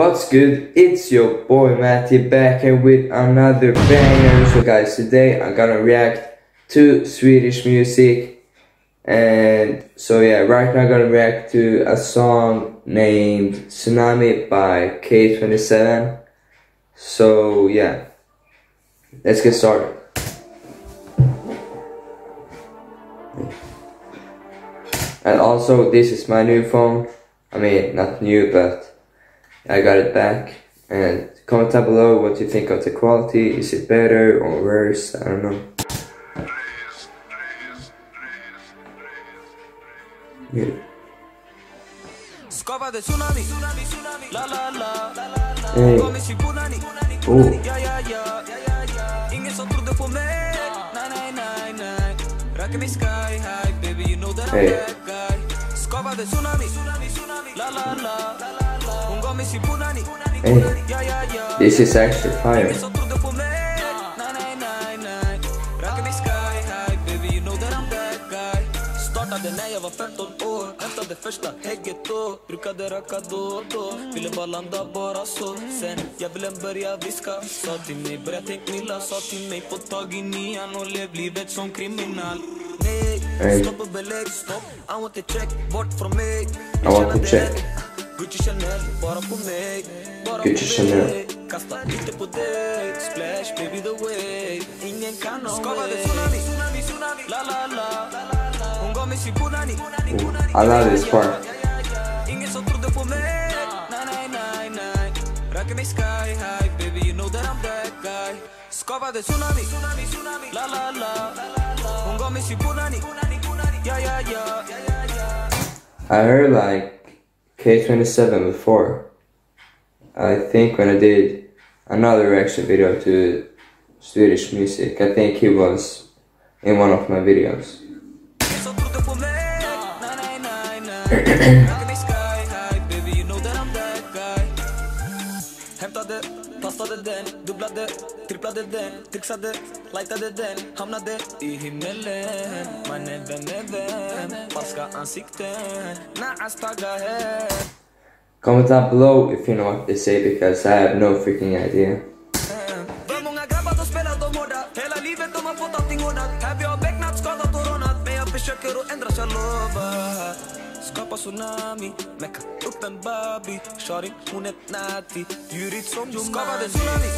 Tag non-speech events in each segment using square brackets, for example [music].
What's good? It's your boy Matti back here with another banger. So guys, today I'm gonna react to Swedish music. And so yeah, right now I'm gonna react to a song named Tsunami by K27. So yeah, let's get started. And also, this is my new phone. I mean, not new, but I got it back. And comment down below what you think of the quality. Is it better or worse? I don't know. Yeah. Hey. kommer si punani, Oh. Hey. Hey. This is actually fire. Ingen som trodde på mig, nej nej nej nej. Rackar mig sky high, baby you know that I'm that guy. Startade när jag var 15 år, hämtade första hägget då Brukade röka då och då, ville bara landa bara så Sen djävulen börja viska, sa till mig börja tänk milla Sa till mig få tag i nian och lev livet som kriminal Nej, Hey. stopp och belägg, stopp I want to check, bort från mig I want to check. Gucci Chanel, bara på mig Bara Gucci på Chanel. mig Kasta lite på dig Splash baby the way. Ingen kan om Skapade tsunami, tsunami, tsunami. La la la. Hon gav mig sin punani I love this part. Ingen som trodde på mig Nej, nej, nej, nej Rackar mig sky high Baby you know that I'm that guy. Skapade tsunami, la la la. Hon gav mig sin punani. Ja, ja, ja I heard like K27 before. I think when I did another reaction video to Swedish music, I think he was in one of my videos. [clears throat] [clears throat] Hämtade, passade den, tripplade den, trixade, lightade den, hamnade i himmelen. Vem är? Falska ansikten, hem. Comment down below if you know what they say because I have no freaking idea. Tsunami, mecka upp en babi Shari, hon är natty Djurit som Jumani Skapade tsunami,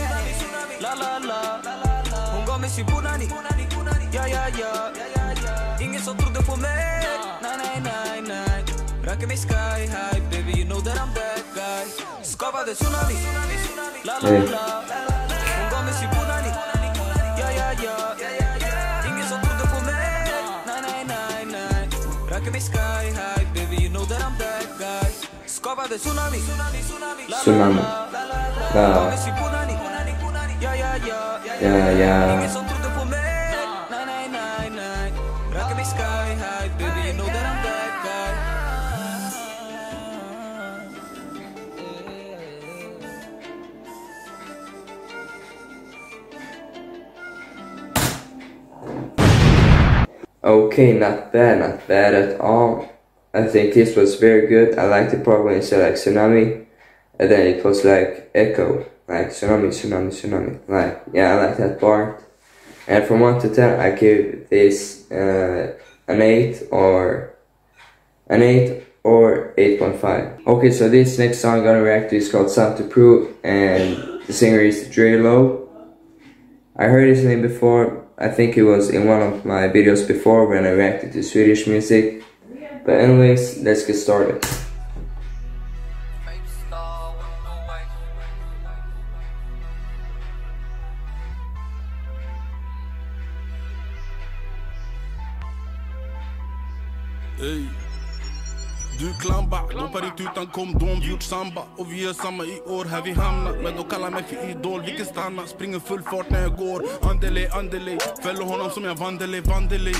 la la la. Hon gav mig sin punani Ja ja ja Ingen som trodde på mig Nej nej nej nej Rackar mig sky high. Baby you know that I'm that guy. Skapade tsunami, la la la. Hon gav mig sin punani Ja, ja, ja Ingen som trodde på mig Nej, nej, nej, nej Rackar mig sky high Skapade tsunami. La, la, Tsunami. la, that guy. Okay, not bad, not bad at all. I think this was very good. I liked the part when it said like tsunami, and then it was like echo, like tsunami, tsunami, tsunami. Like, yeah, I like that part. And from 1 to 10, I give this uh, an 8 or an 8 or 8.5. Okay, so this next song I'm gonna react to is called Something to Prove, and the singer is Dree Low. I heard his name before. I think it was in one of my videos before when I reacted to Swedish music. But anyways, let's get started. Ey. Du klamba, hoppar inte utan kondom, vi gjort samba. Och vi gör samma i år, här vi hamnat Men de kallar mig för idol, vilken stanna Springer full fart när jag går. Andele, andele, fäller honom som jag vandele, vandele.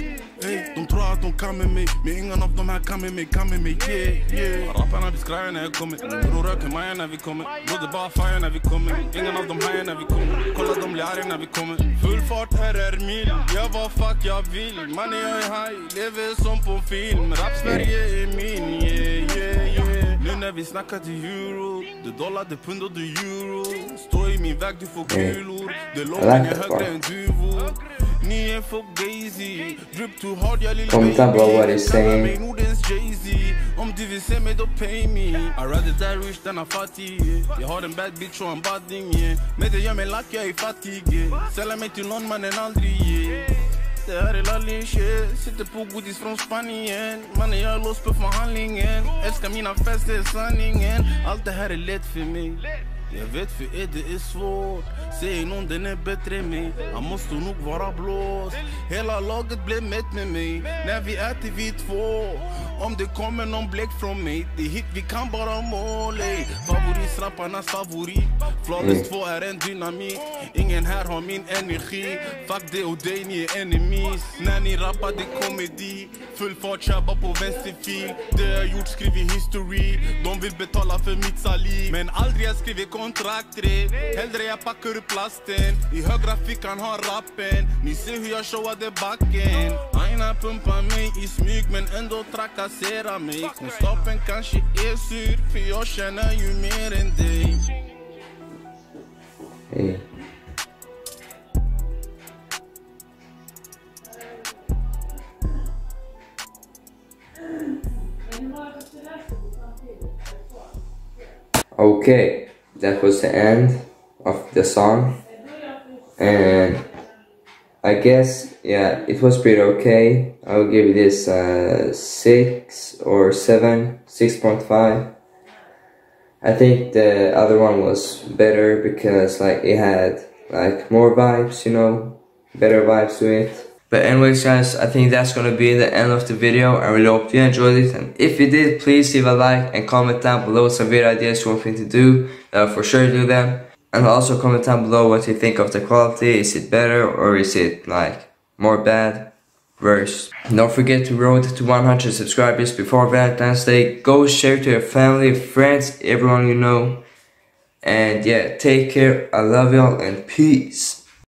Ey, de tror att de kan med mig Men ingen av de här kan med mig, kan med mig, yeah, yeah. Rapparna blir skraja när jag kommer. Bror röker maja när vi kommer. Broder, bara fire när vi kommer. Ingen av dem hajar när vi kommer. Kolla de blir arga när vi kommer. Full fart, här är mil Jag vad fuck jag vill. Mannen jag är high, lever som på film. Rap Sverige är min, yeah, yeah, yeah. Nu när vi snackade euro. Det dollar, det pund och det euro Stå i min väg, du får kulor Det that högre än duvor Ni är för gazy Drip too hard, jag lill Kommentar baby. bro what he's saying. mig Nordens Jay-Z. Om du vill se mig då pay me. I rather die rich than a fattig. Jag har en bad bitch och en badding yeah. Men det gör mig lack, jag är fattig. Sälja mig till någon mannen aldrig. Det här är lallig shit Sitter på godis från Spanien Mannen jag är låst på förhandlingen Älskar mina fester, sanningen Allt det här är lätt för mig jag vet för er det är svårt. Säger någon den är bättre än mig. Han måste nog vara blåst. Hela laget blev mätt med mig När vi äter vi två. Om det kommer någon bläck från mig Det är hit vi kan bara mål ey. Favoritsrapparnas favorit. Flawless 2 är en dynamit. Ingen här har min energi. Fuck det och dig, ni är enemies. När ni rappar det komedi Full fart, tjabba på vänster fil Det jag gjort skriver history De vill betala för mitt saliv. Men aldrig jag skriver kontrakt re. Hellre jag packar upp plasten. I högra fickan har rappen. Ni ser hur jag showade backen. Aina pumpar mig i smyg men ändå trakasserar mig. Konstapeln kanske är sur För jag känner ju mer än dig. Hey. Okay, that was the end of the song. And I guess, yeah, it was pretty okay. I'll give this uh, 6 or 7, 6.5. I think the other one was better because like it had like more vibes, you know, better vibes to it. But anyways guys, I think that's gonna be the end of the video. I really hope you enjoyed it and if you did, please leave a like and comment down below some video ideas you want me to do. I'll for sure do them. And also comment down below what you think of the quality. Is it better or is it like more bad? Worse. Don't forget to road to 100 subscribers before Valentine's Day. Go share to your family, friends, everyone you know. And yeah, take care. I love y'all and peace.